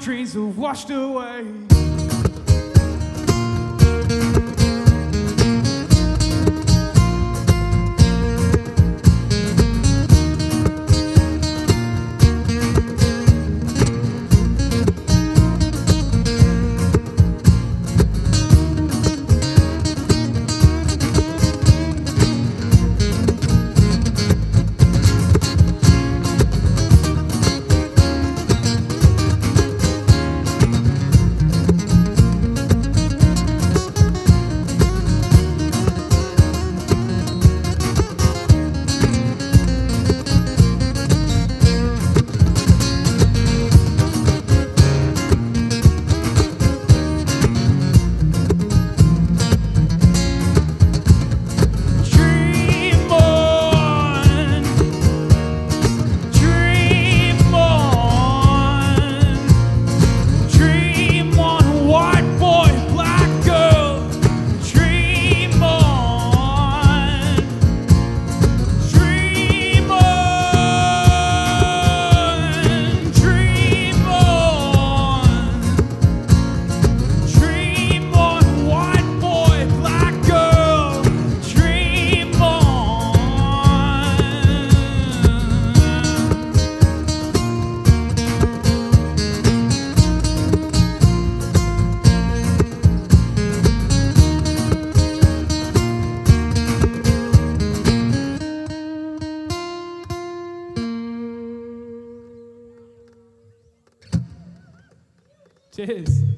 dreams are washed away. Cheers.